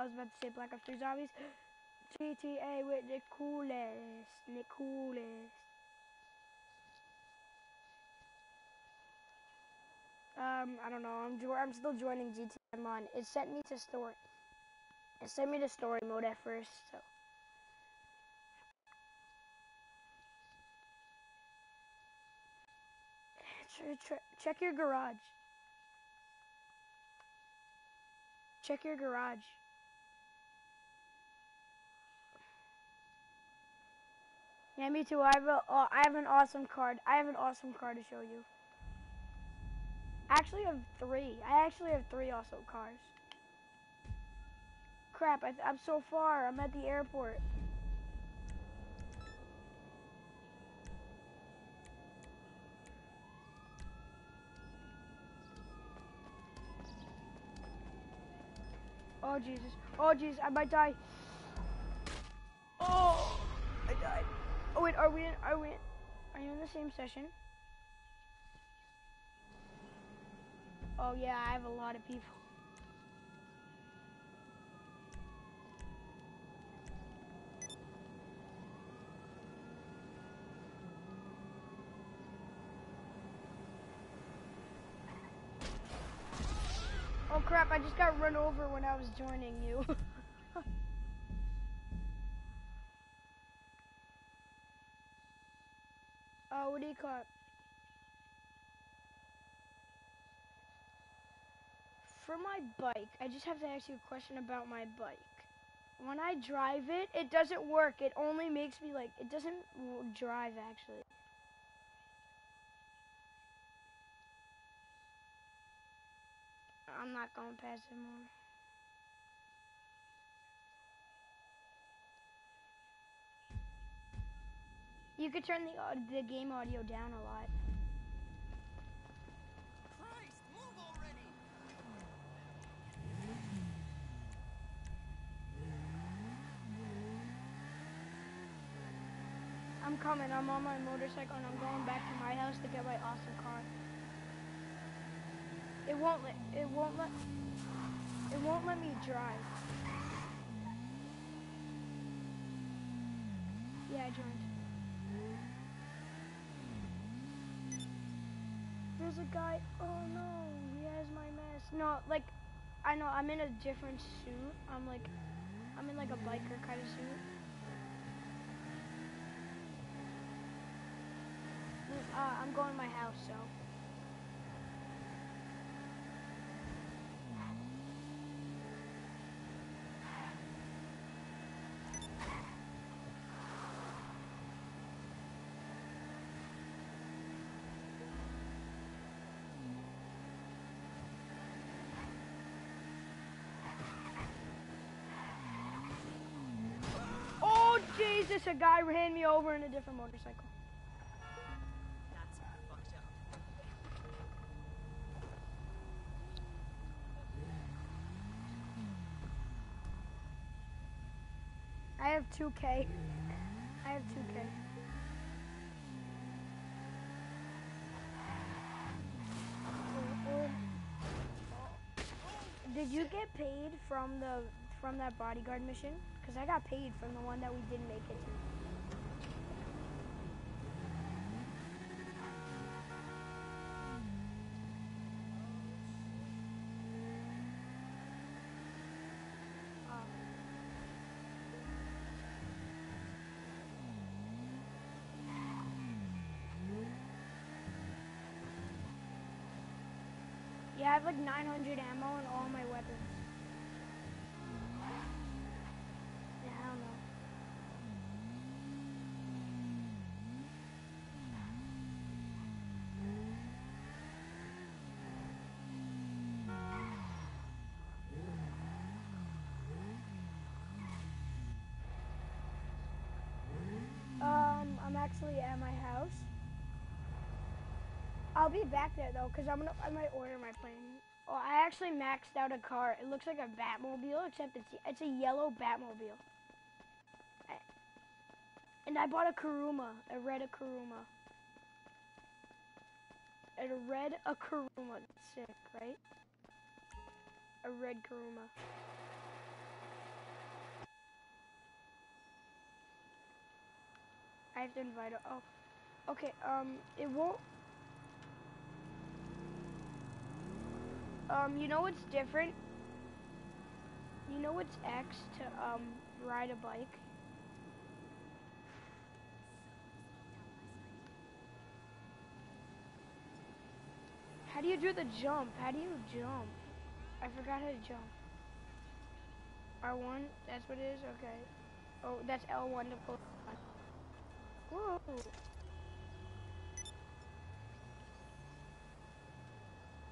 I was about to say Black Ops 3 Zombies. GTA with the coolest, the coolest. Um, I don't know. I'm I'm still joining GTA Online. It sent me to story. It sent me to story mode at first. So. Ch- ch- check your garage. Check your garage. Yeah, me too. I have a, uh, I have an awesome card. I have an awesome card to show you. I actually have three. I actually have three awesome cars. Crap, I I'm so far. I'm at the airport. Oh Jesus. Oh Jesus, I might die. Oh, I died. Oh wait, are we in? Are we? In, are you in the same session? Oh yeah, I have a lot of people. Oh crap, I just got run over when I was joining you. For my bike, I just have to ask you a question about my bike. When I drive it, it doesn't work. It only makes me like, it doesn't drive actually. I'm not going past it You could turn the au- the game audio down a lot. Christ, move already! I'm coming. I'm on my motorcycle and I'm going back to my house to get my awesome car. It won't let. It won't let. It won't let me drive. Yeah, I joined. There's a guy. Oh no, he has my mask. No, like, I know. I'm in a different suit. I'm like, I'm in like a biker kind of suit. Uh, I'm going to my house, so. Oh Jesus! A guy ran me over in a different motorcycle. I have 2K. I have 2K. Did you get paid from the from that bodyguard mission? Cause I got paid from the one that we didn't make it to. Um, Yeah, I have like 900 ammo and all my weapons. Actually at my house. I'll be back there though, cause I'm gonna I might order my plane. Oh, I actually maxed out a car. It looks like a Batmobile, except it's it's a yellow Batmobile. And I bought a Kuruma, a red Kuruma. And a red a Kuruma, sick, right? A red Kuruma. I have to invite her. Oh, okay. Um, it won't. Um, you know what's different? You know what's X to um ride a bike? How do you do the jump? How do you jump? I forgot how to jump. R1, that's what it is? Okay. Oh, that's L1 to pull. Whoa.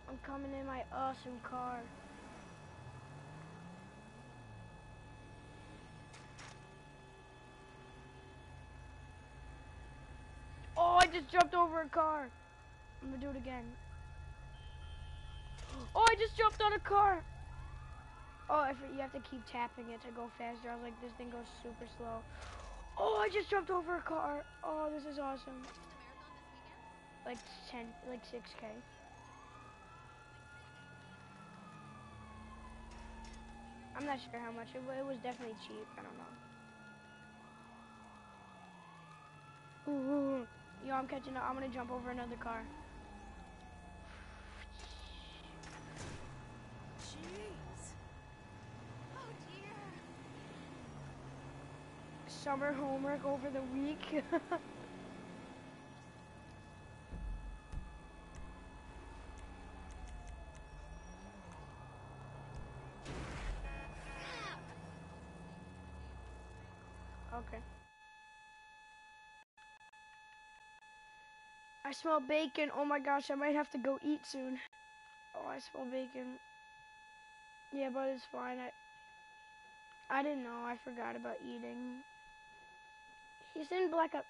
I'm coming in my awesome car. Oh, I just jumped over a car. I'm gonna do it again. Oh, I just jumped on a car. Oh, you have to keep tapping it to go faster. I was like, this thing goes super slow. Oh, I just jumped over a car. Oh, this is awesome. Like 10, like 6K. I'm not sure how much. It, it was definitely cheap. I don't know. Ooh. Yo, I'm catching up. I'm gonna jump over another car. Summer homework over the week. okay. I smell bacon. Oh my gosh, I might have to go eat soon. Oh, I smell bacon. Yeah, but it's fine. I I didn't know. I forgot about eating. He's in Black Ops.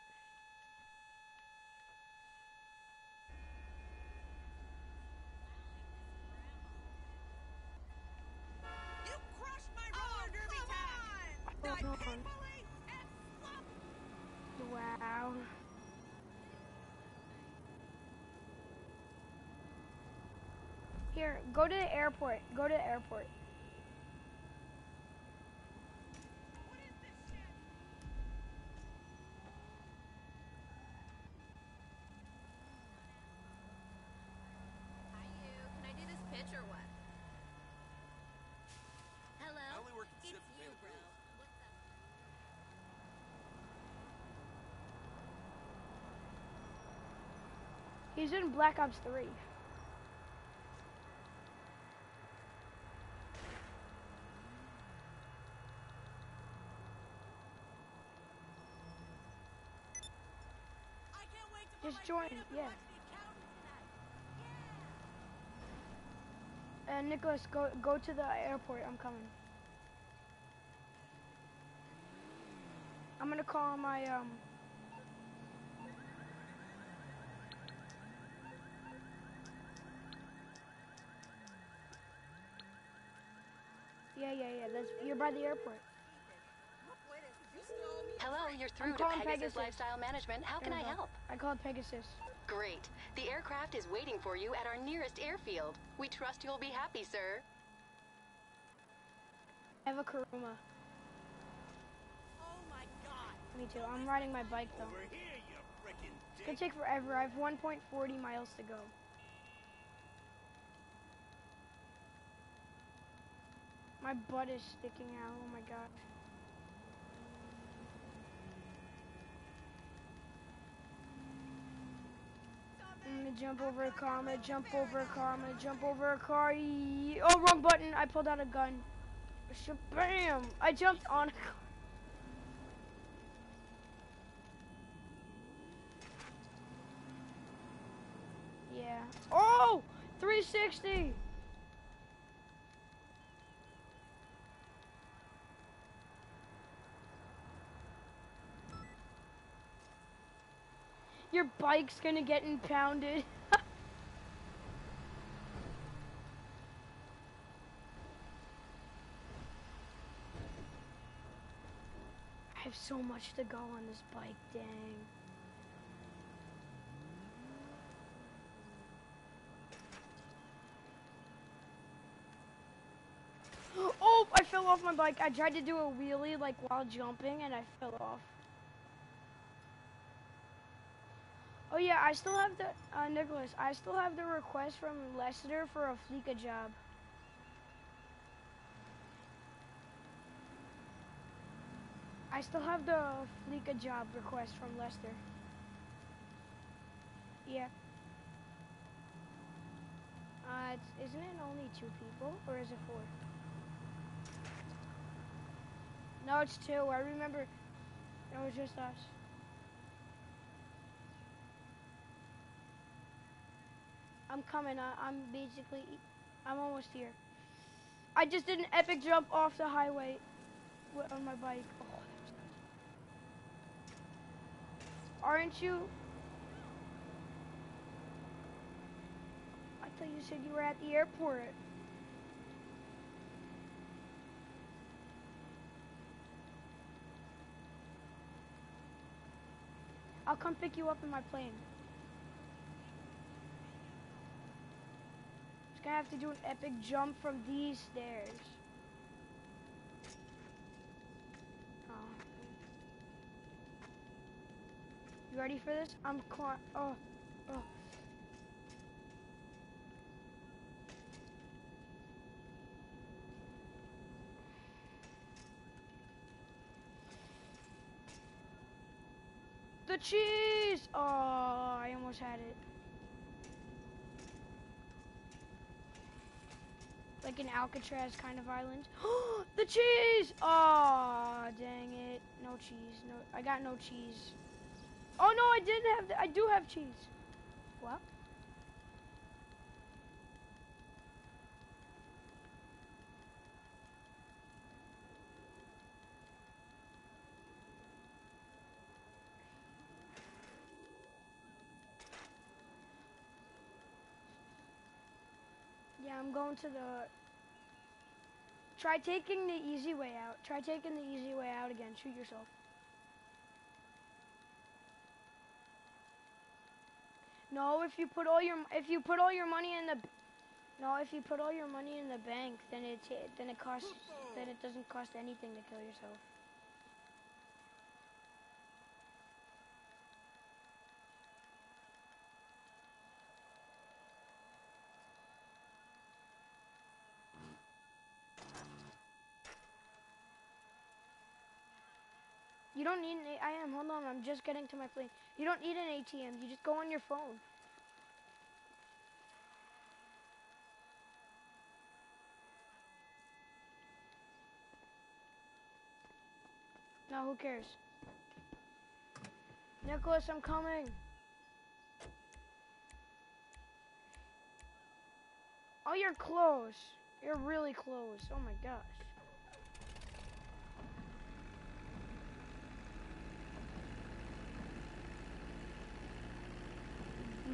You crushed my roller derby tag. Died Hold and. Wow. Here, go to the airport. Go to the airport. What is this shit? Hi, you. Can I do this pitch or what? Hello? I only work at It's Zip to pay you, the bro. bills. What's up? He's in Black Ops 3. I can't wait to Just join, and yeah. tonight. Uh, Nicholas, go go to the airport. I'm coming. I'm gonna call my um. Yeah, yeah, yeah. That's you're by the airport. Wait a you stole me. Hello, you're through to calling Pegasus, Pegasus. Lifestyle Management. How can I go. help? I called Pegasus. Great. The aircraft is waiting for you at our nearest airfield. We trust you'll be happy, sir. I have a Kuruma. Oh my god. Me too. I'm riding my bike though. Over here, you frickin' It's gonna take forever. I have 1.40 miles to go. My butt is sticking out. Oh my god. I'm gonna jump over a car. I'm gonna jump over a car. I'm gonna jump over a car. Oh, wrong button. I pulled out a gun. Shabam! I jumped on a car. Yeah. Oh! 360! Your bike's gonna get impounded. I have so much to go on this bike, dang. Oh, I fell off my bike. I tried to do a wheelie like while jumping and I fell off. Oh yeah, I still have the uh, Nicholas. I still have the request from Lester for a Fleeca job. I still have the Fleeca job request from Lester. Yeah. Uh, isn't it only two people, or is it four? No, it's two. I remember it was just us. I'm coming. I, I'm basically, I'm almost here. I just did an epic jump off the highway on my bike. Oh. Aren't you? I thought you said you were at the airport. I'll come pick you up in my plane. Gonna have to do an epic jump from these stairs. Oh. You ready for this? I'm cli- oh, oh. The cheese! Oh, I almost had it. Like an Alcatraz kind of island. the cheese! Oh, dang it. No cheese. No, I got no cheese. Oh no, I didn't have. I do have cheese. What? Yeah, I'm going to the. Try taking the easy way out. Try taking the easy way out again. Shoot yourself. No, if you put all your if you put all your money in the no, if you put all your money in the bank, then it then it costs then it doesn't cost anything to kill yourself. Don't need an I am. Hold on. I'm just getting to my plane. You don't need an ATM. You just go on your phone. No, who cares? Nicholas, I'm coming. Oh, you're close. You're really close. Oh my gosh.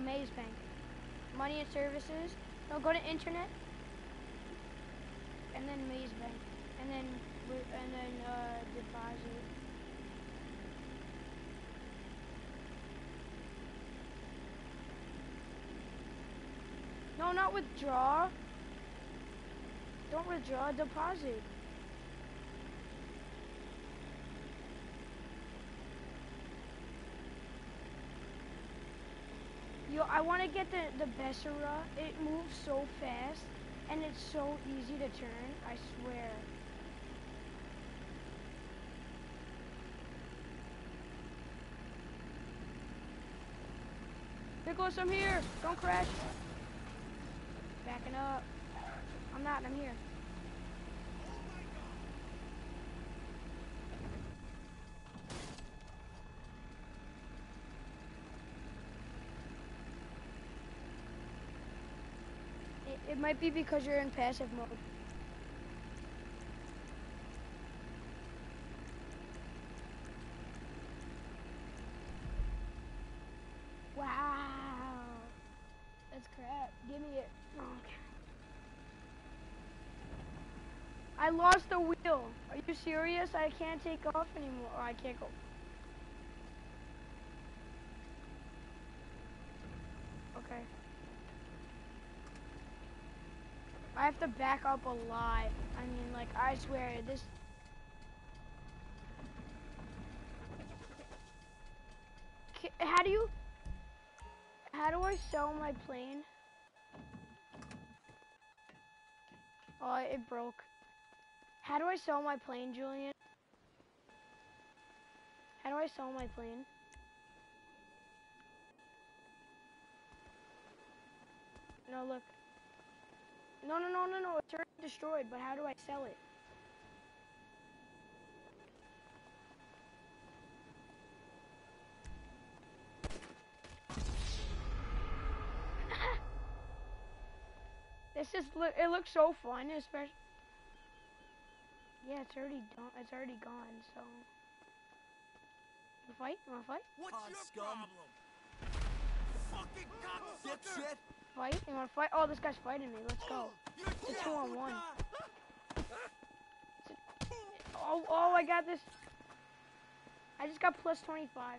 Maze Bank. Money and services. No, go to internet. And then Maze Bank. And then and then uh, deposit. No, not withdraw. Don't withdraw. Deposit. Yo, I want to get the the Bessera. It moves so fast, and it's so easy to turn. I swear. Nicholas, I'm here. Don't crash. Backing up. I'm not. I'm here. It, it might be because you're in passive mode. Wow. That's crap. Give me it. Oh, okay. I lost the wheel. Are you serious? I can't take off anymore. Or I can't go. Okay. I have to back up a lot. I mean, like, I swear, this... How do you... How do I sell my plane? Oh, it broke. How do I sell my plane, Julian? How do I sell my plane? No, look. No, no, no, no, no. It's already destroyed, but how do I sell it? this is, look, it looks so fun, especially. Yeah, it's already done. It's already gone, so. You fight? You wanna fight? What's on, your scum. problem? Fucking cocksucker! Fight? You wanna fight? Oh, this guy's fighting me. Let's go. It's a two on one. Oh, oh, I got this. I just got plus 25.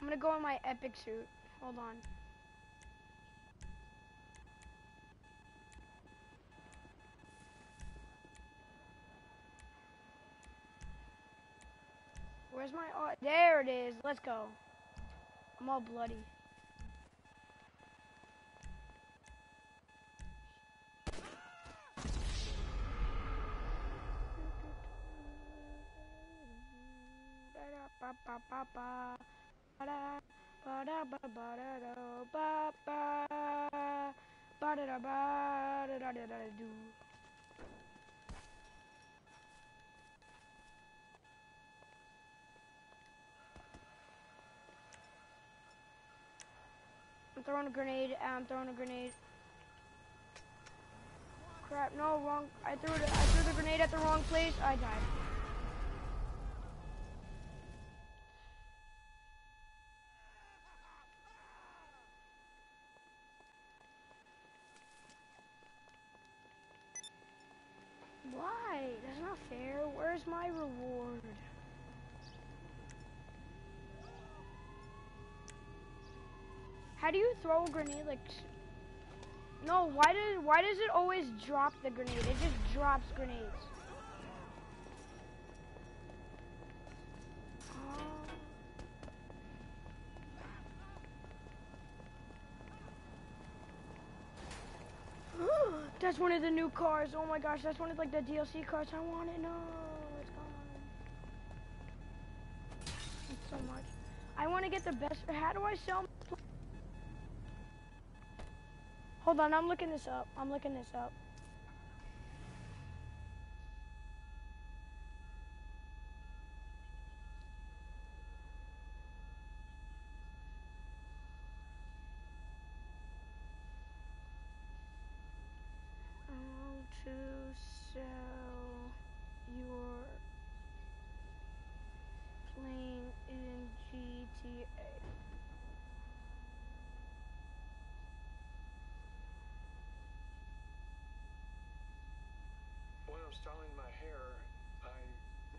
I'm gonna go in my epic suit. Hold on. Where's my oh, there it is. Let's go. I'm all bloody. I'm throwing a grenade. I'm throwing a grenade. Crap! No, wrong. I threw it. I threw the grenade at the wrong place. I died. Why? That's not fair. Where's my reward? How do you throw a grenade like? No, why does why does it always drop the grenade? It just drops grenades. Oh. that's one of the new cars. Oh my gosh, that's one of like the DLC cars. I want it. No, it's gone. It's so much. I want to get the best. How do I sell? Hold on, I'm looking this up. I'm looking this up. How to sell your plane in GTA. When I'm styling my hair, I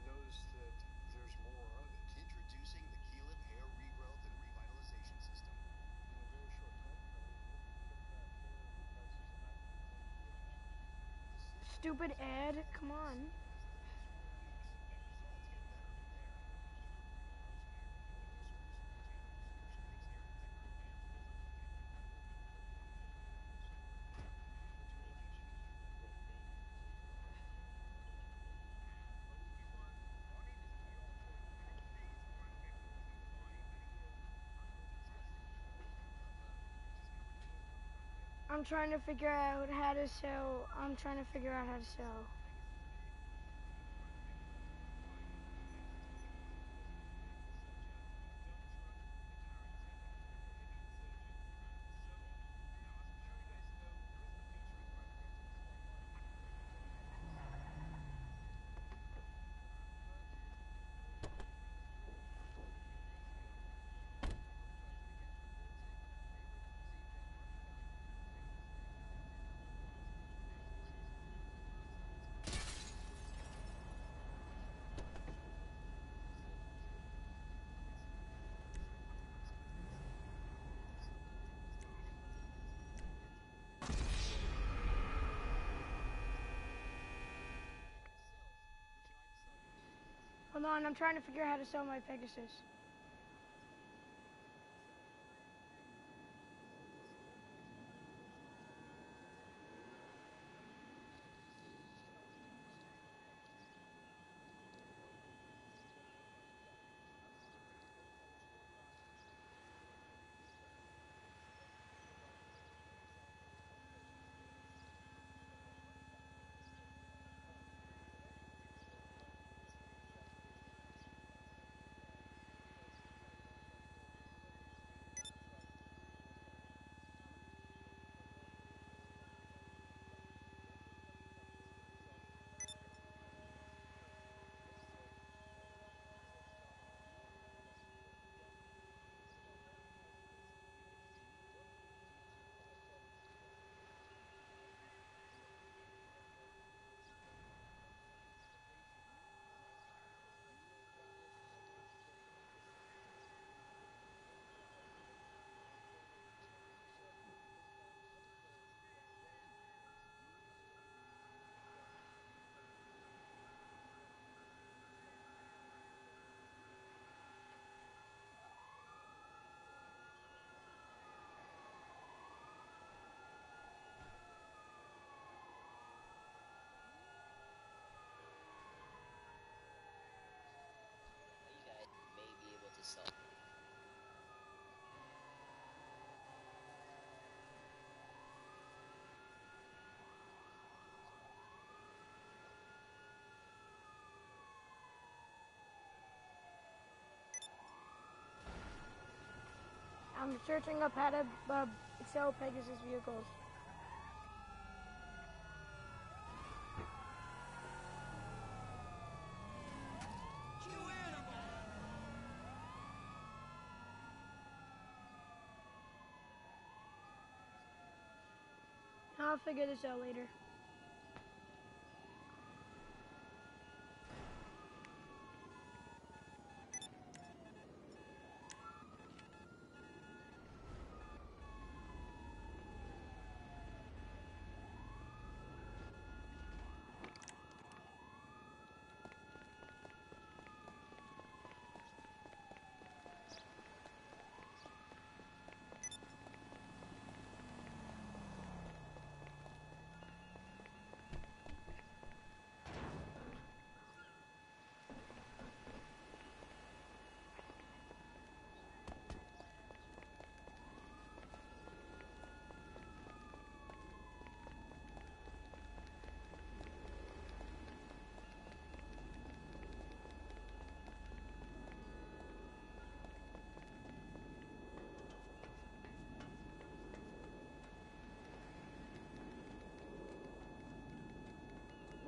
noticed that there's more of it. Introducing the Keelan Hair Regrowth and Revitalization System. In a very short time frame, we put back hair because there's not Stupid ad, come on. I'm trying to figure out how to sell. I'm trying to figure out how to sell. Hold on, I'm trying to figure out how to sell my Pegasus. I'm searching up how to uh, sell Pegasus vehicles. I'll figure this out later.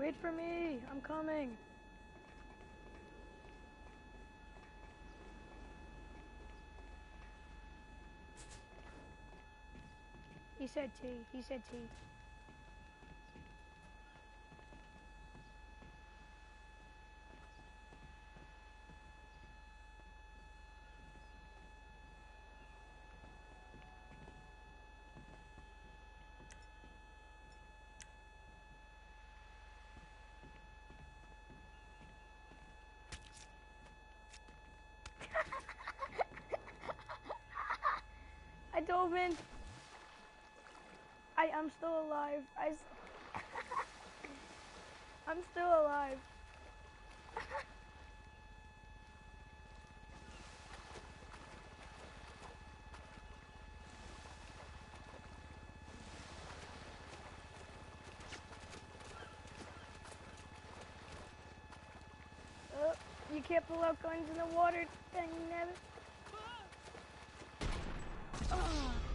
Wait for me! I'm coming! He said T. He said T. I dove in. I I'm still alive. I s- I'm still alive. Oh, you can't pull out guns in the water, dang nabbit. Oh.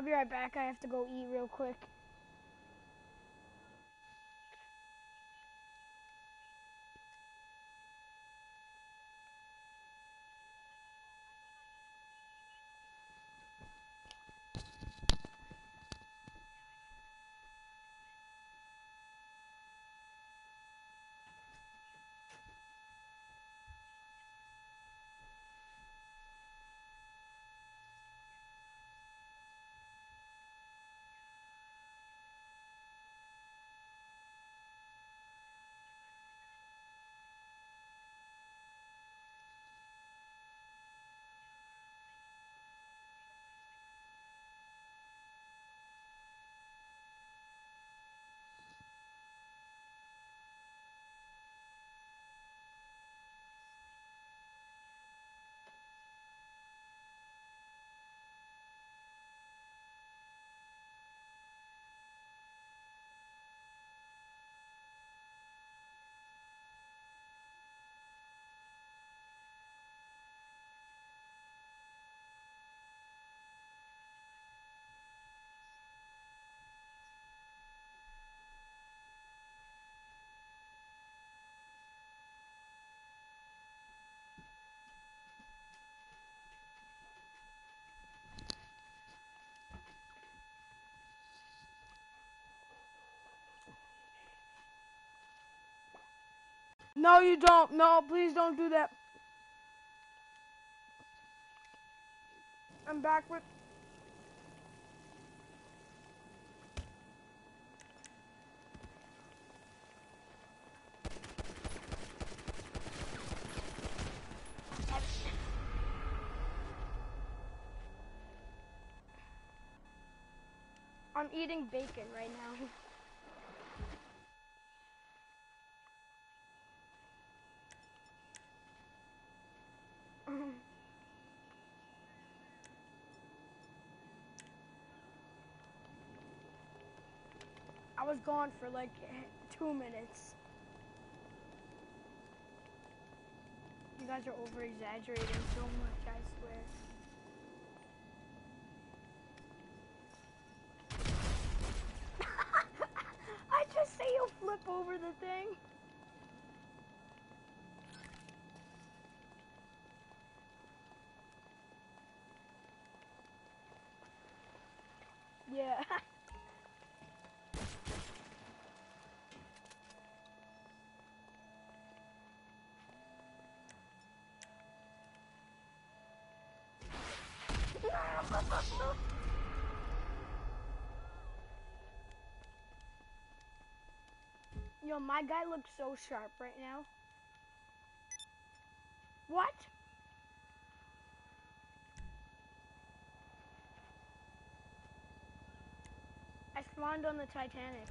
I'll be right back. I have to go eat real quick. No, you don't. No, please don't do that. I'm back with. I'm eating bacon right now. was gone for like two minutes. You guys are over exaggerating so much, I swear. I just say you'll flip over the thing. Yeah. Yo, my guy looks so sharp right now. What? I spawned on the Titanic.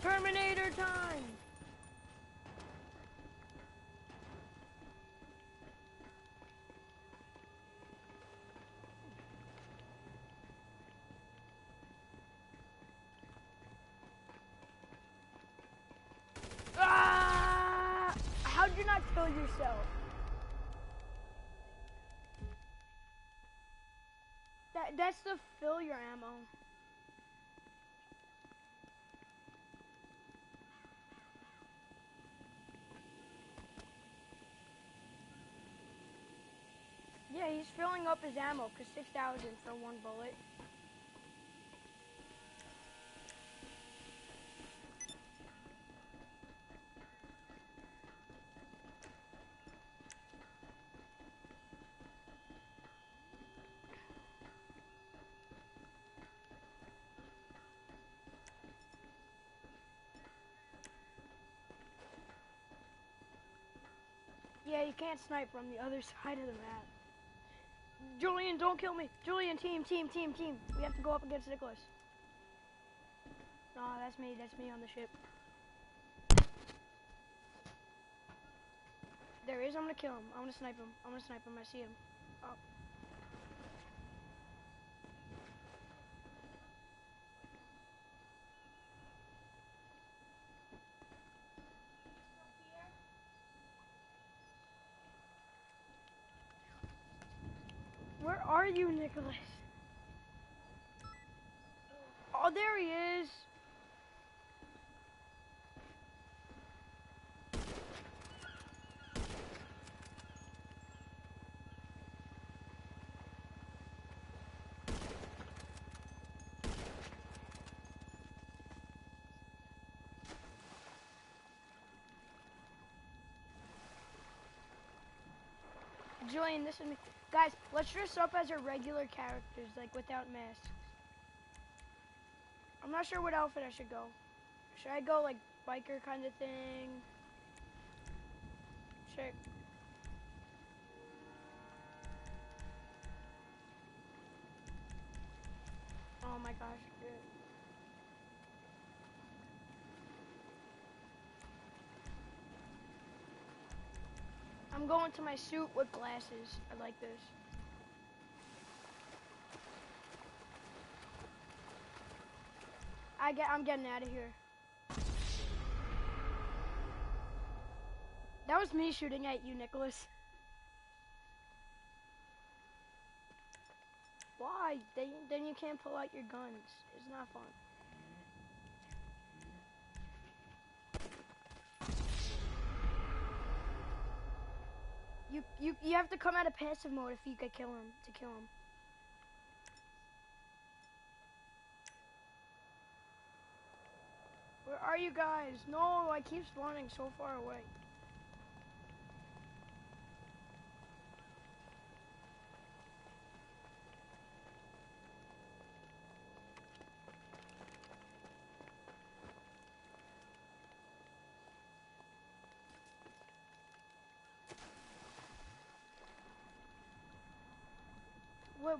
Terminator time! Ah! How'd you not kill yourself? That that's to fill your ammo. Yeah, he's filling up his ammo because 6,000 for one bullet. Yeah, you can't snipe from the other side of the map. Julian, don't kill me. Julian, team, team, team, team. We have to go up against Nicholas. No, that's me. That's me on the ship. There is. I'm gonna kill him. I'm gonna snipe him. I'm gonna snipe him. I see him. Oh. Where are you, Nicholas? Oh, there he is. Julian, this is me. Guys, let's dress up as our regular characters, like without masks. I'm not sure what outfit I should go. Should I go like biker kind of thing? Should I... Oh my gosh. I'm going to my suit with glasses. I like this. I get. I'm getting out of here. That was me shooting at you, Nicholas. Why? Then, then you can't pull out your guns. It's not fun. You you you have to come out of passive mode if you could kill him to kill him. Where are you guys? No, I keep spawning so far away.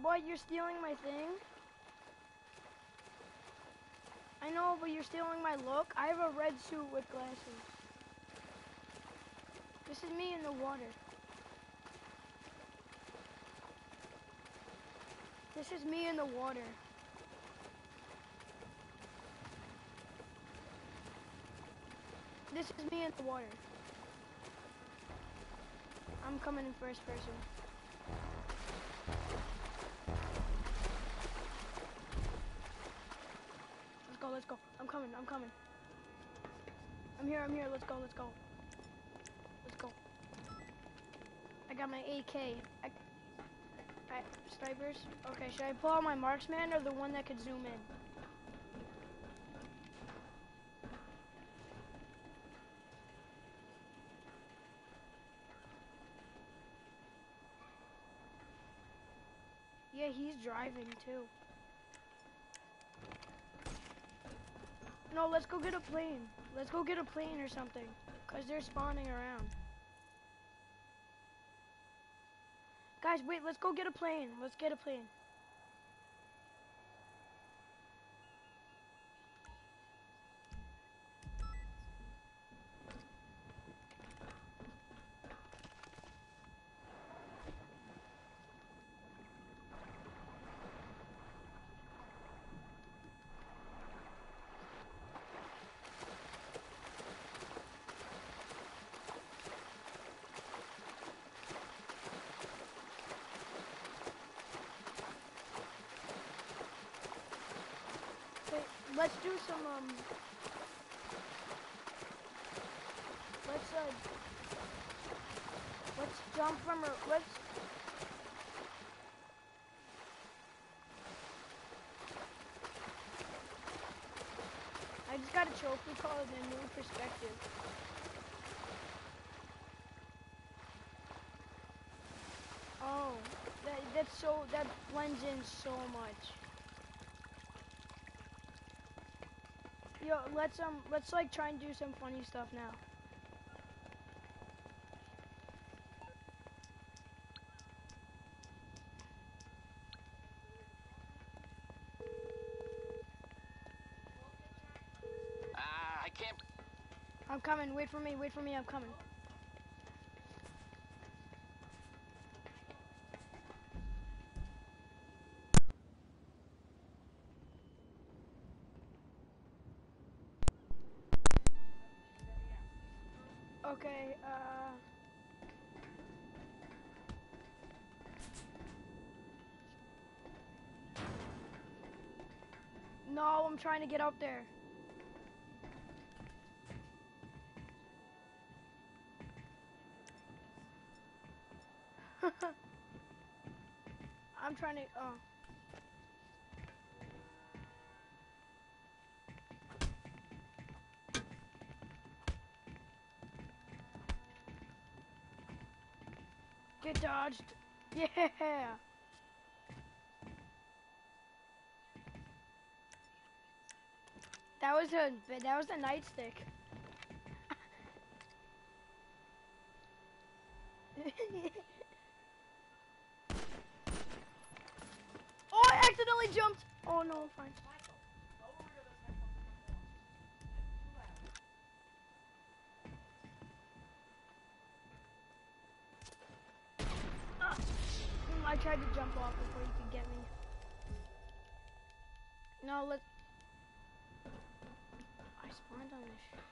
What, you're stealing my thing? I know, but you're stealing my look. I have a red suit with glasses. This is me in the water. This is me in the water. This is me in the water. I'm coming in first person. Let's go. I'm coming, I'm coming. I'm here, I'm here. Let's go, let's go. Let's go. I got my AK. I, I, snipers. Okay, should I pull out my marksman or the one that could zoom in? Yeah, he's driving too. No, let's go get a plane. Let's go get a plane or something. Because they're spawning around. Guys, wait, let's go get a plane. Let's get a plane. Wait, let's do some, um... Let's, uh... Let's jump from a... Let's... I just got a trophy called a New Perspective. Oh, that, that's so, that blends in so much. Let's um, let's like try and do some funny stuff now. Ah, I can't. I'm coming. Wait for me. Wait for me. I'm coming. Okay, uh... No, I'm trying to get up there. I'm trying to, oh. Get dodged. Yeah. That was a that was a nightstick. oh, I accidentally jumped. Oh no, I'm fine. Ah, I tried to jump off before you could get me. No, let. I spawned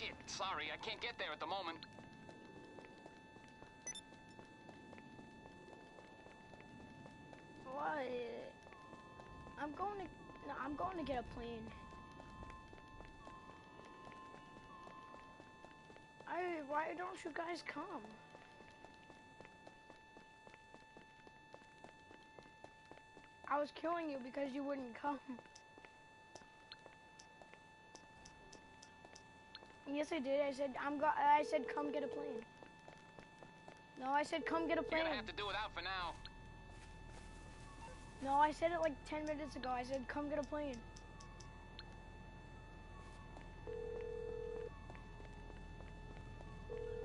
shit. Sorry, I can't get there at the moment. What? I'm going to. No, I'm going to get a plane. I. Why don't you guys come? I was killing you because you wouldn't come. Yes, I did. I said I'm go. I said come get a plane. No, I said come get a plane. You're gonna have to do without for now. No, I said it like 10 minutes ago. I said, come get a plane.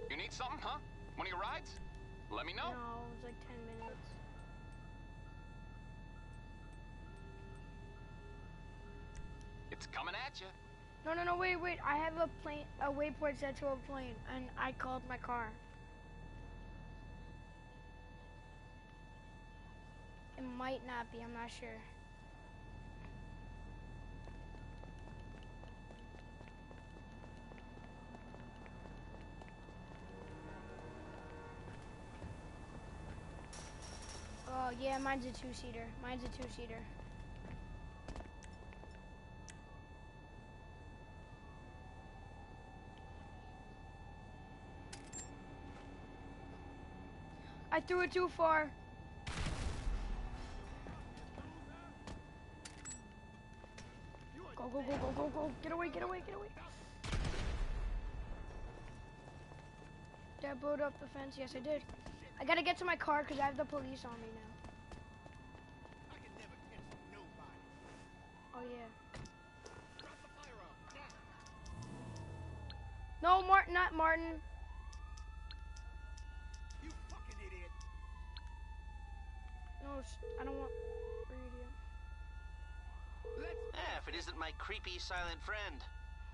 You need something, huh? One of your rides? Let me know. No, it was like 10 minutes. It's coming at you. No, no, no, wait, wait. I have a plane, a waypoint set to a plane, and I called my car. It might not be, I'm not sure. Oh, yeah, mine's a two-seater. Mine's a two-seater. I threw it too far. Go, go, go, go, go, go. Get away, get away, get away. Did I blow up the fence? Yes, I did. I gotta get to my car because I have the police on me now. Oh, yeah. No, Martin, not Martin. You fucking idiot. S- I don't want radio. Let's Eh, if it isn't my creepy silent friend.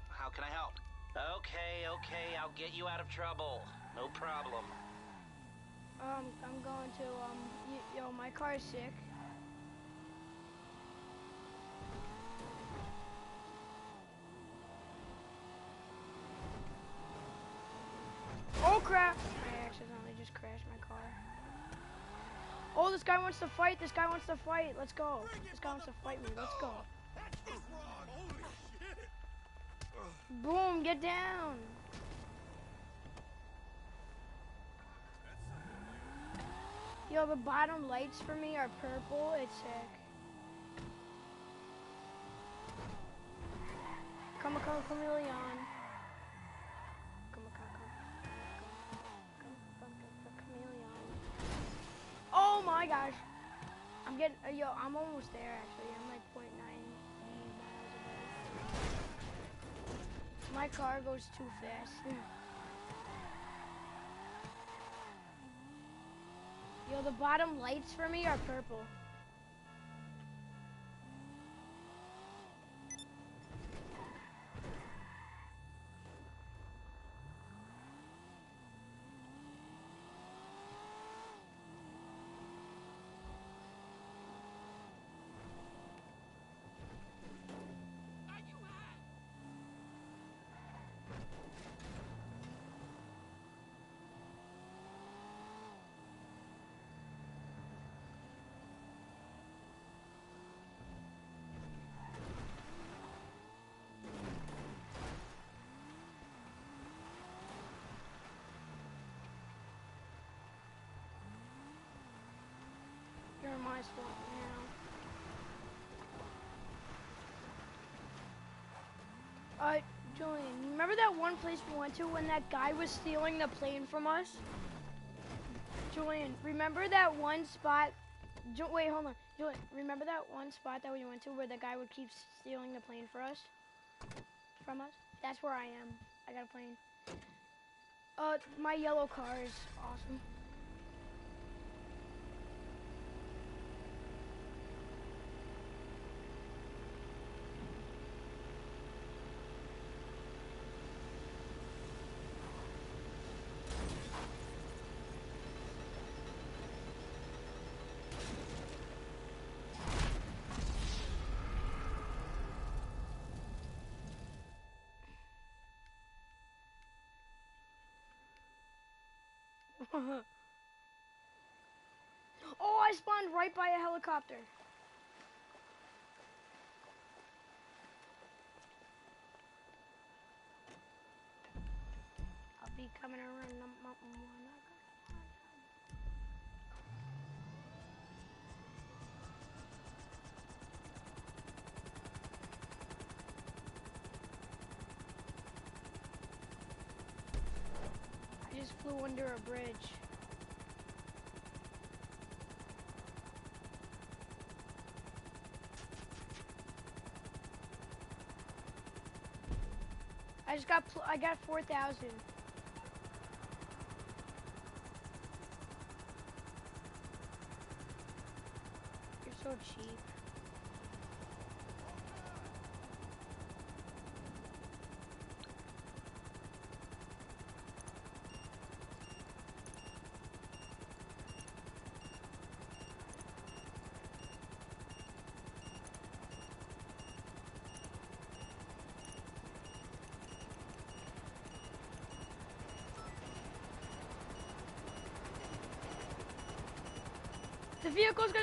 How can I help? Okay, okay, I'll get you out of trouble. No problem. Um, I'm going to, um, y yo, my car's sick. Oh crap! I accidentally just crashed my car. Oh, this guy wants to fight. This guy wants to fight. Let's go. This guy wants to fight me. Let's go. Boom, get down. Yo, the bottom lights for me are purple. It's sick. Come, on, come, chameleon. Come, come, come. Come, come, come, chameleon. Oh my gosh. I'm getting, uh, yo, I'm almost there actually. I'm like 0.9 miles away. My car goes too fast. Yo, the bottom lights for me are purple. You're now. Uh, Julian, remember that one place we went to when that guy was stealing the plane from us? Julian, remember that one spot? Ju- wait, hold on. Julian, remember that one spot that we went to where the guy would keep stealing the plane for us? From us? That's where I am. I got a plane. Uh, my yellow car is awesome. oh, I spawned right by a helicopter. I'll be coming around just flew under a bridge. I just got I got 4,000. You're so cheap.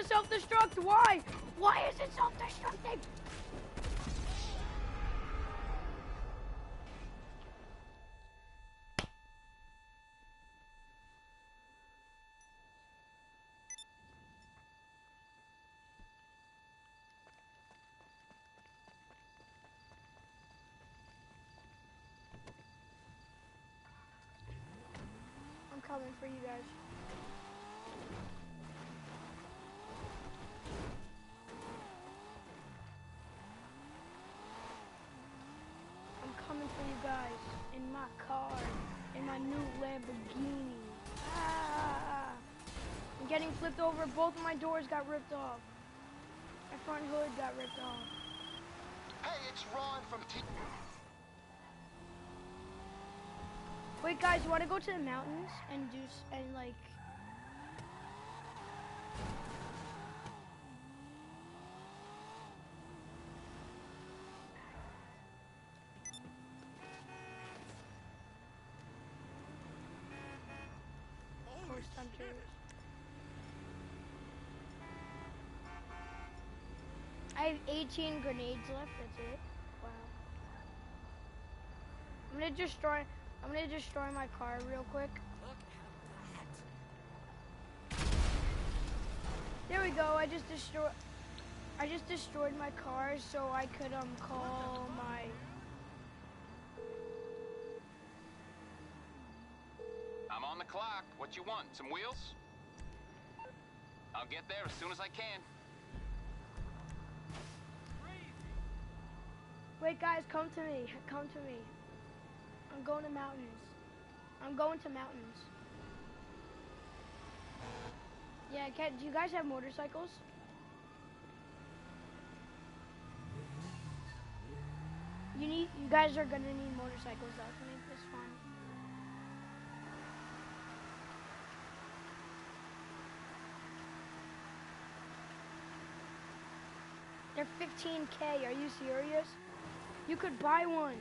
Self-destruct. Why? Why is it self-destructing? I'm coming for you guys. I'm coming for you guys in my car, in my new Lamborghini. Ah! I'm getting flipped over. Both of my doors got ripped off. My front hood got ripped off. Hey, it's Ron from T. Wait, guys, you want to go to the mountains and do and like? I have 18 grenades left. That's it. Wow. I'm gonna destroy. I'm gonna destroy my car real quick. There we go. I just destroyed. I just destroyed my car so I could um call my. I'm on the clock. What you want? Some wheels? I'll get there as soon as I can. Wait, guys, come to me. Come to me. I'm going to mountains. I'm going to mountains. Yeah, can, do you guys have motorcycles? You need. You guys are gonna need motorcycles though to make this fun. They're 15k. Are you serious? You could buy one.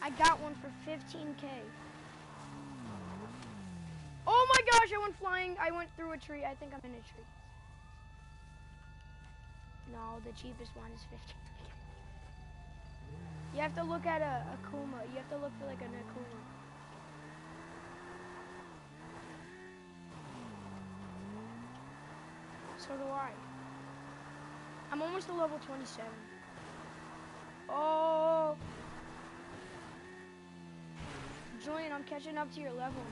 I got one for 15k. Oh my gosh, I went flying. I went through a tree. I think I'm in a tree. No, the cheapest one is 15k. You have to look at a Akuma. You have to look for like an Akuma. So do I. I'm almost to level 27. Oh! Julian, I'm catching up to your level.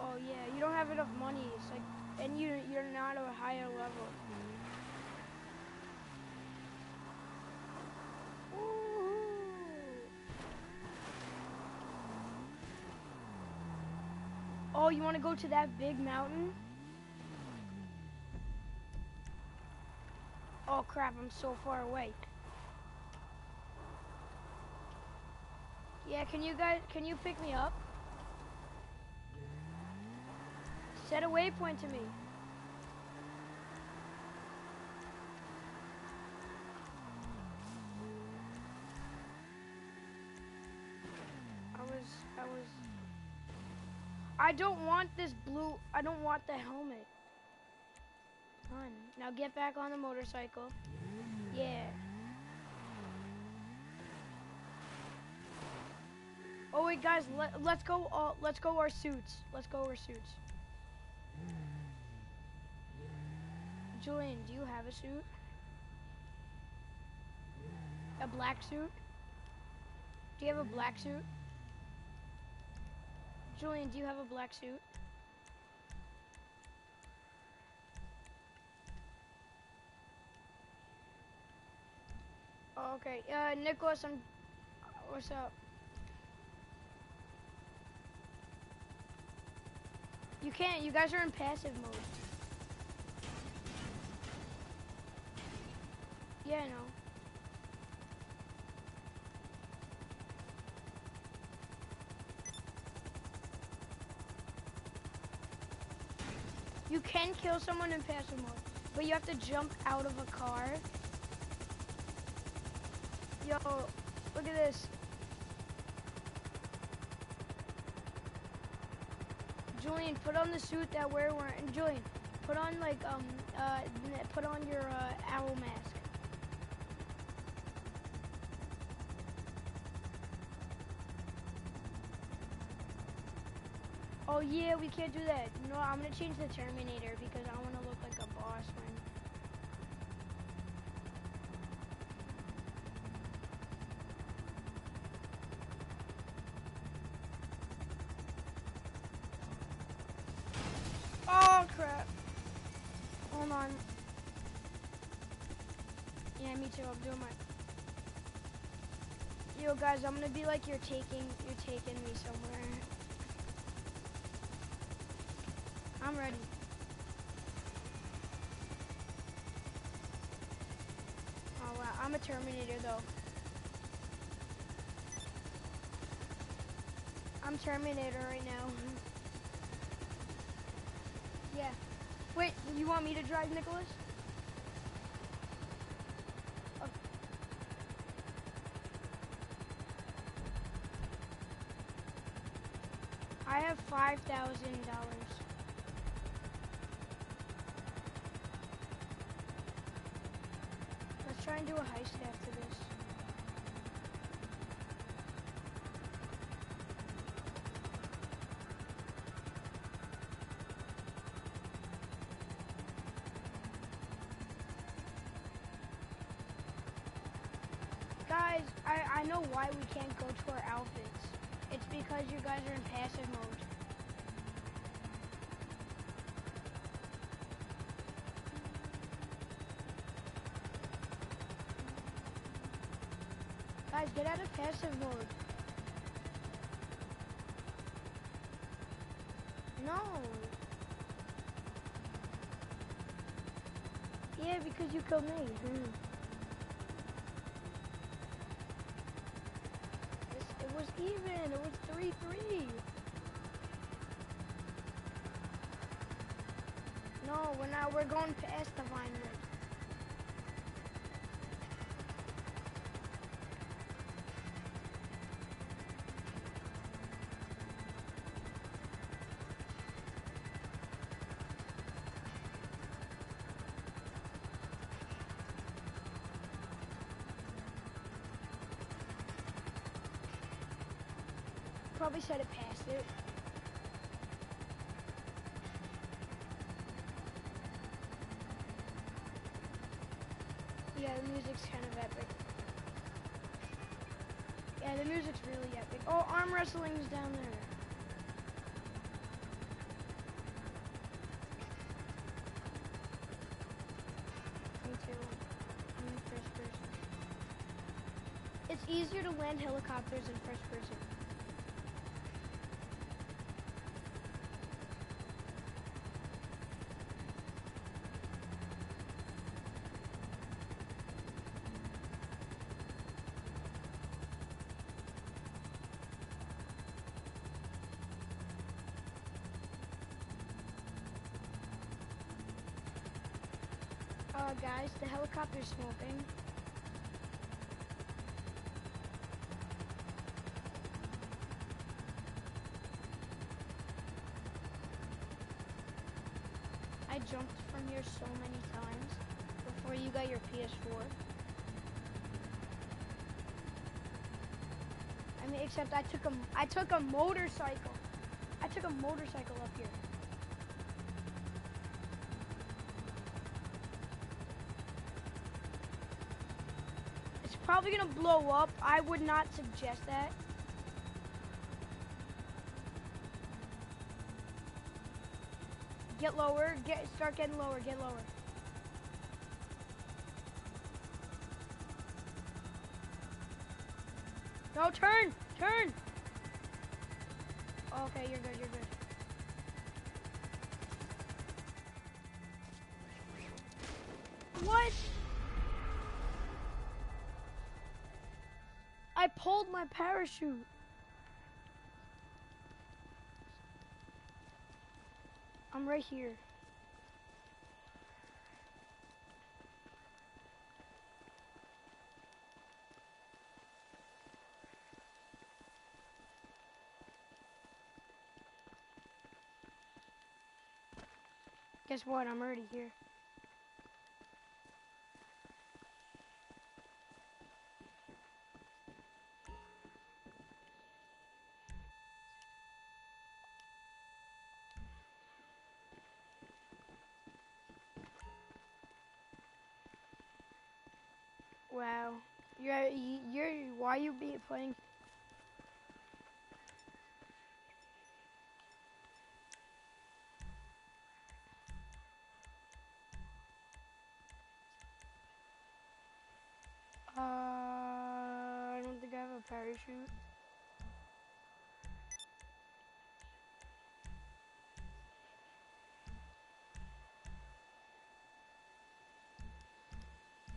Oh yeah, you don't have enough money. It's like, and you you're not at a higher level. Oh, you want to go to that big mountain? crap, I'm so far away. Yeah, can you guys, can you pick me up? Set a waypoint to me. I was, I was, I don't want this blue, I don't want the helmet. On. Now get back on the motorcycle. Yeah. Oh wait, guys. Let, let's go. All, let's go our suits. Let's go our suits. Julian, do you have a suit? A black suit? Do you have a black suit? Julian, do you have a black suit? Okay. Uh, Nicholas, I'm. What's up? You can't. You guys are in passive mode. Yeah, I know. You can kill someone in passive mode, but you have to jump out of a car. Yo, look at this. Julian, put on the suit that we're wearing. Julian, put on like um uh put on your uh, owl mask. Oh yeah, we can't do that. No, I'm gonna change the Terminator because I want to look like a boss when. Oh crap! Hold on. Yeah, me too. I'm doing my. Yo, guys, I'm gonna be like you're taking you're taking me somewhere. I'm ready. Oh wow, I'm a Terminator though. I'm Terminator right now. yeah. Wait, you want me to drive Nicholas? Have five thousand dollars. Let's try and do a heist after this. Guys, I, I know why we can't go to our outfits. Because you guys are in passive mode. Guys, get out of passive mode. No. Yeah, because you killed me. Hmm. This- It was even. It was 3-3. No, we're not. We're going past the Vinewood. Probably said it past it. Yeah, the music's kind of epic. Yeah, the music's really epic. Oh, arm wrestling's down there. Me too. I'm in first person. It's easier to land helicopters in first person. out, guys. The helicopter's smoking. I jumped from here so many times before you got your PS4. I mean, except I took a, I took a motorcycle. I took a motorcycle up here. Probably gonna blow up. I would not suggest that. Get lower. Get start getting lower. Get lower. No, turn, turn. Okay, you're good. You're good. My parachute. I'm right here. Guess what? I'm already here. Wow. You're, you're, why you be playing? Uh, I don't think I have a parachute.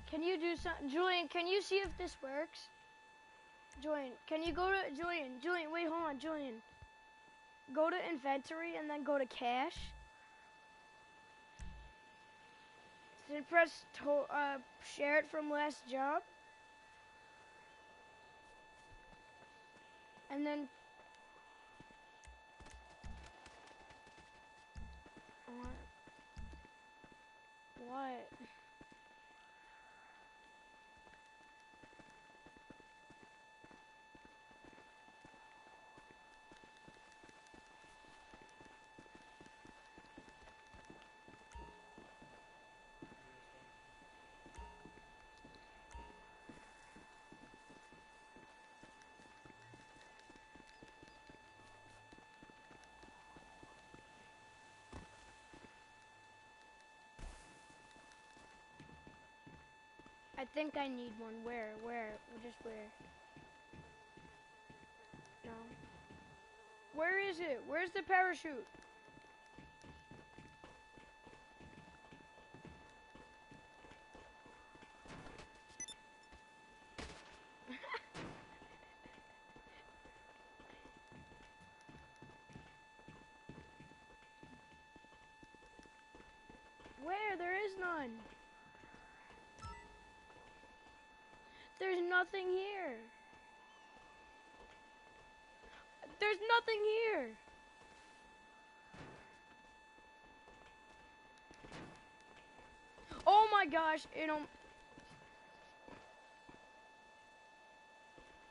Can you do something? Julian? Can you see if this works? Julian, can you go to Julian? Julian, wait, hold on, Julian. Go to inventory and then go to cash. Then press to, uh, share it from last job. And then what? What? I think I need one. Where? Where? Just where? No. Where is it? Where's the parachute? Where? There is none. There's nothing here. There's nothing here. Oh my gosh, you know.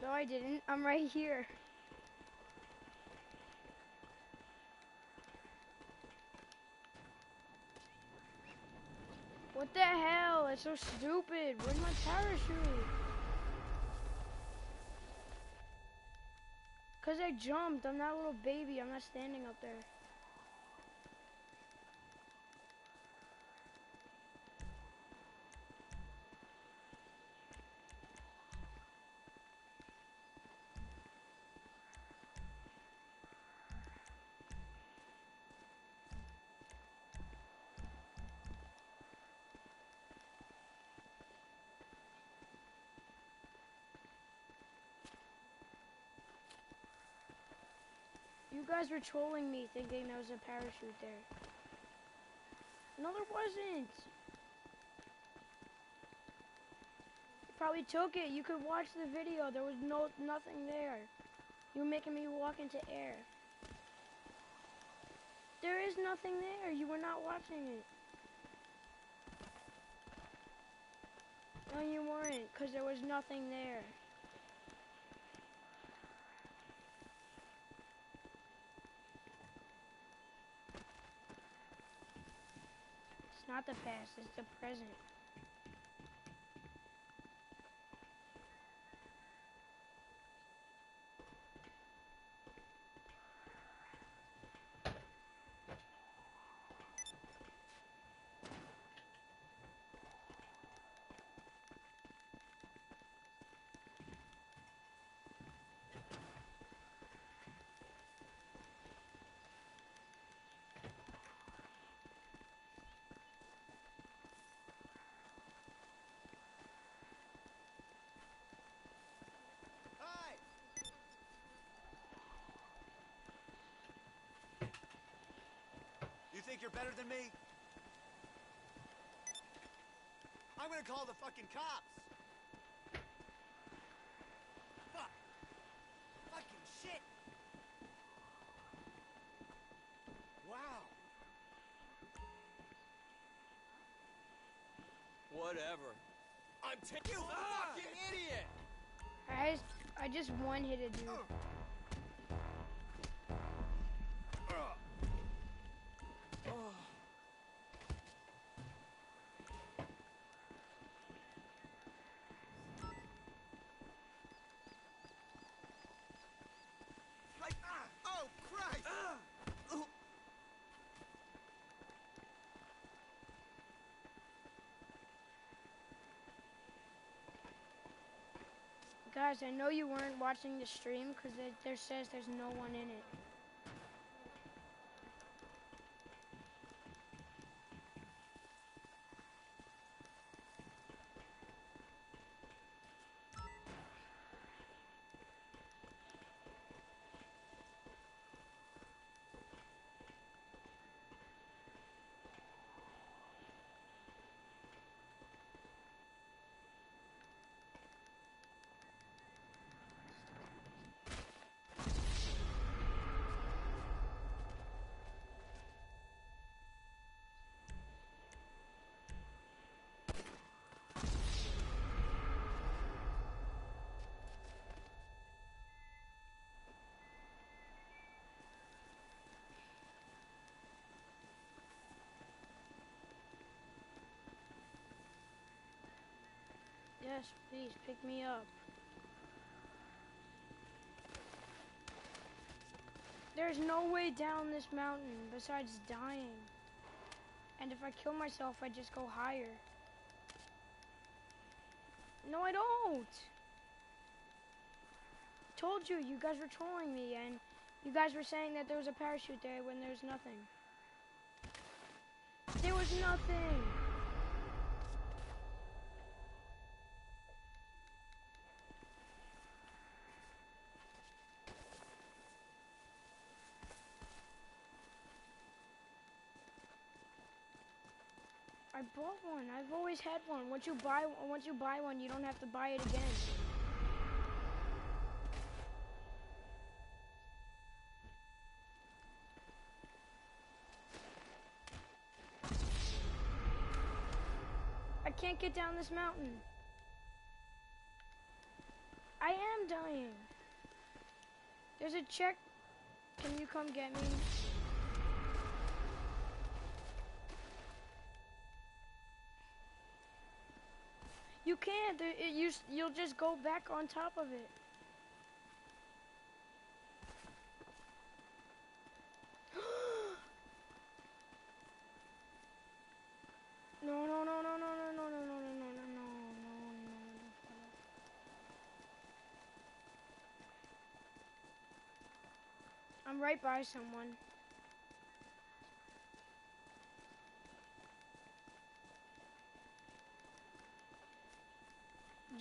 No, I didn't. I'm right here. What the hell? It's so stupid. Where's my parachute? Cause I jumped. I'm not a little baby. I'm not standing up there. guys were trolling me thinking there was a parachute there. No, there wasn't. You probably took it. You could watch the video. There was no nothing there. You were making me walk into air. There is nothing there. You were not watching it. No, you weren't, because there was nothing there. Not the past, it's the present. Think you're better than me? I'm gonna call the fucking cops! Fuck! Fucking shit! Wow! Whatever. I'm taking you ah! fucking idiot! I just, I just one hit a dude. Like, ah! Oh, Christ! Ooh. Guys, I know you weren't watching the stream because there says there's no one in it. Yes, please pick me up. There's no way down this mountain besides dying. And if I kill myself, I just go higher. No, I don't. Told you, you guys were trolling me, and you guys were saying that there was a parachute there when there's nothing. There was nothing. I bought one. I've always had one. Once you buy once you buy one, you don't have to buy it again. I can't get down this mountain. I am dying. There's a check. Can you come get me? You can't. It, you, you'll just go back on top of it. no, no, no, no, no, no, no, no, no, no, no, no, no, no. I'm right by someone.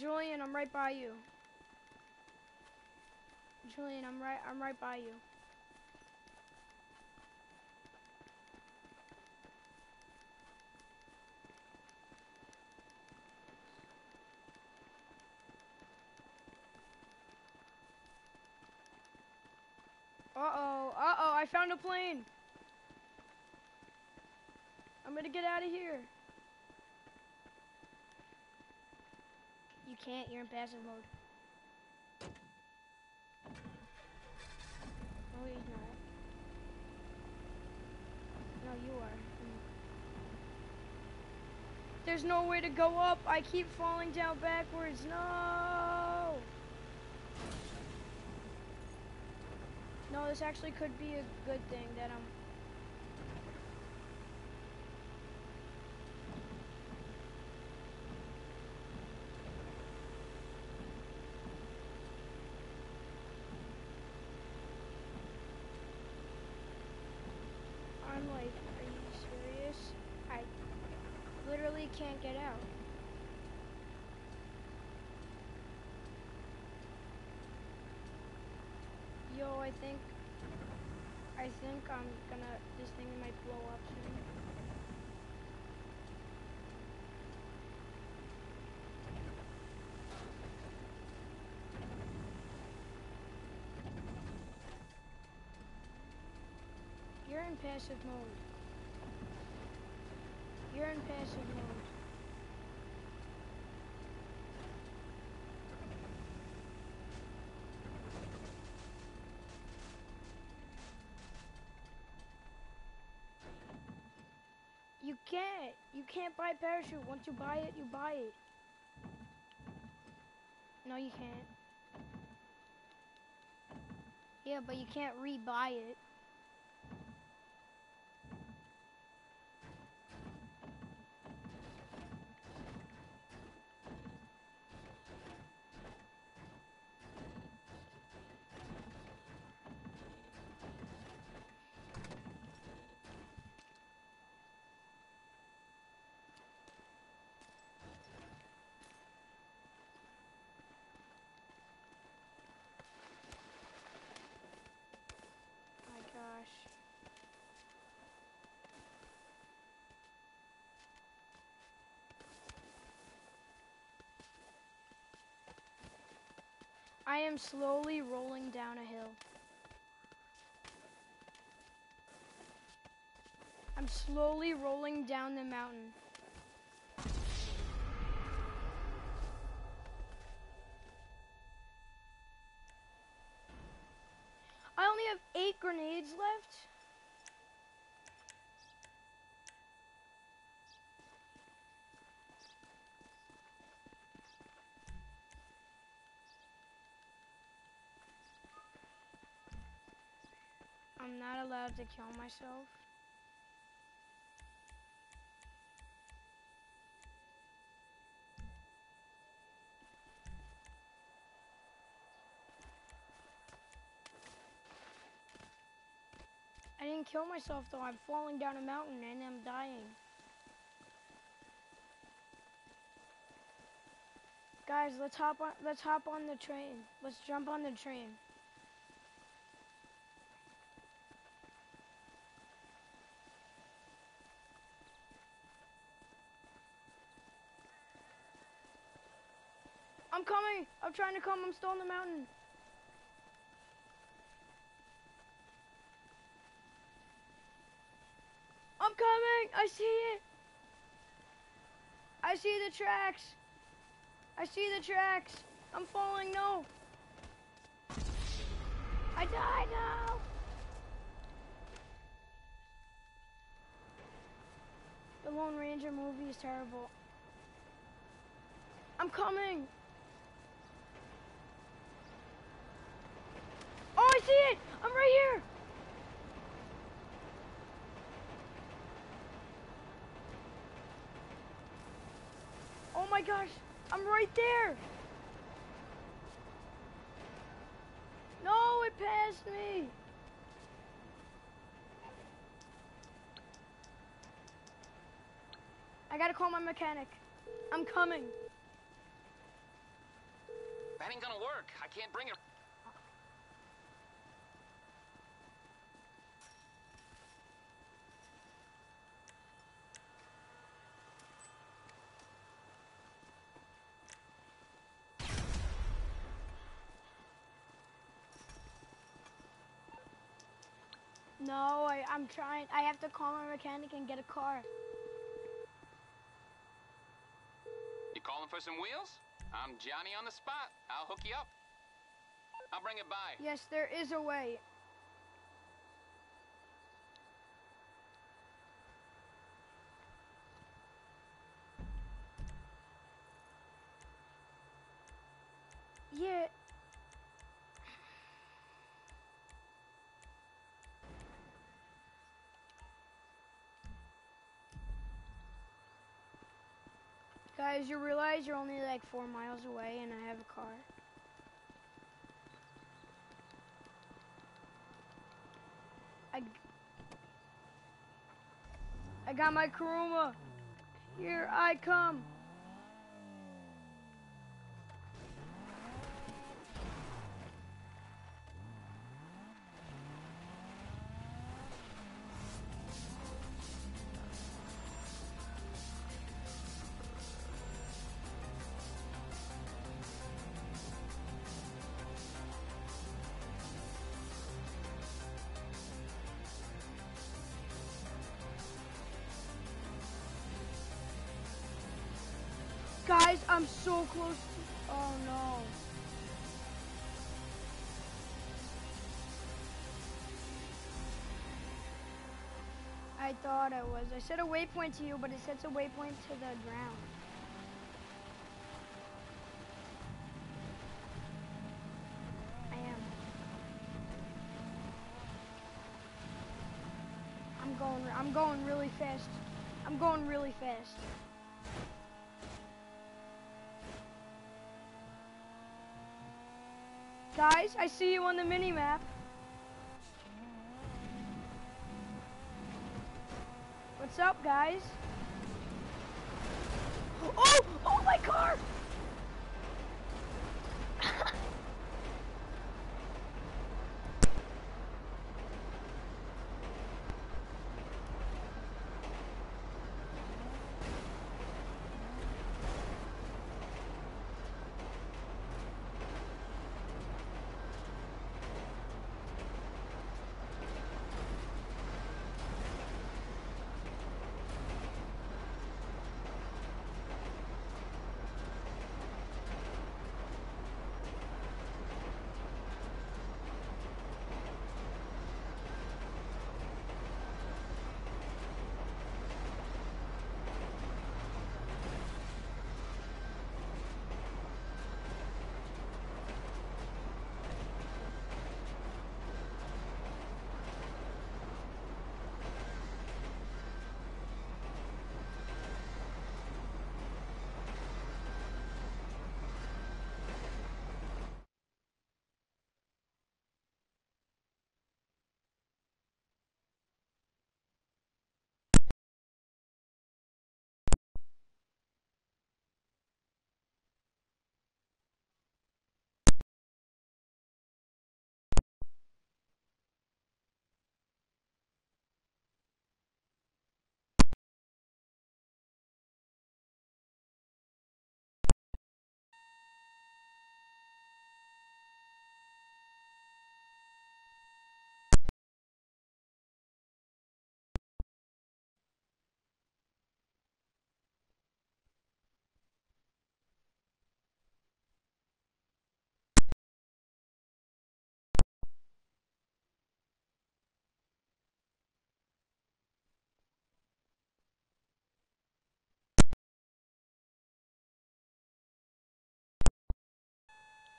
Julian, I'm right by you. Julian, I'm right I'm right by you. Uh-oh, uh-oh, I found a plane. I'm gonna get out of here. You can't. You're in passive mode. No, he's not. No, you are. There's no way to go up. I keep falling down backwards. No. No, this actually could be a good thing that I'm. I'm like, are you serious? I literally can't get out. Yo, I think, I think I'm gonna, this thing might blow up soon. You're in passive mode. You're in passive mode. You can't. You can't buy parachute. Once you buy it, you buy it. No, you can't. Yeah, but you can't re-buy it. I am slowly rolling down a hill. I'm slowly rolling down the mountain. I only have eight grenades left. I'm not allowed to kill myself. I didn't kill myself though. I'm falling down a mountain and I'm dying. Guys, let's hop on let's hop on the train. Let's jump on the train. I'm. Trying to come. I'm still on the mountain. I'm coming. I see it. I see the tracks. I see the tracks. I'm falling. No. I died now. The Lone Ranger movie is terrible. I'm coming. I see it. I'm right here. Oh my gosh, I'm right there. No, it passed me. I gotta call my mechanic. I'm coming. That ain't gonna work. I can't bring it. No, I, I'm trying. I have to call my mechanic and get a car. You calling for some wheels? I'm Johnny on the spot. I'll hook you up. I'll bring it by. Yes, there is a way. Yeah. Guys, you realize you're only like four miles away and I have a car? I, I got my Kuruma. Here I come. I'm so close. To, oh no. I thought I was. I said a waypoint to you, but it sets a waypoint to the ground. I am. I'm going. I'm going really fast. I'm going really fast. Guys, I see you on the mini map. What's up, guys? Oh! Oh, my car!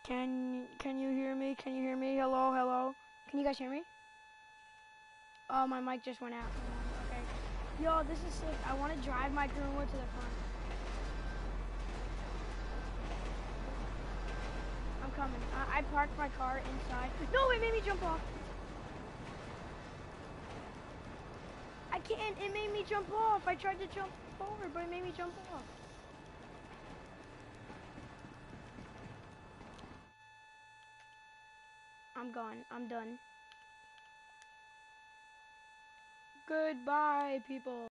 Can can you hear me? Can you hear me? Hello, hello. Can you guys hear me? Oh, my mic just went out. Okay. Yo, this is sick. I want to drive my Kuruma to the front. I'm coming. I, I parked my car inside. No, it made me jump off. I can't. It made me jump off. I tried to jump forward, but it made me jump off. I'm gone. I'm done. Goodbye, people.